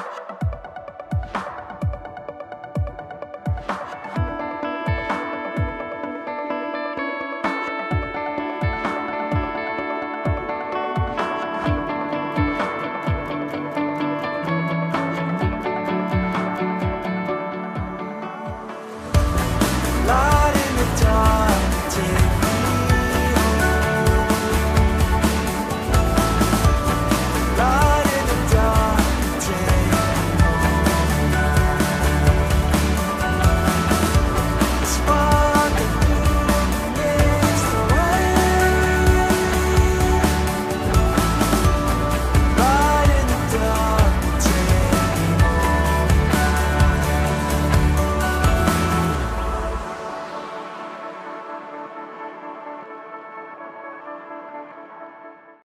you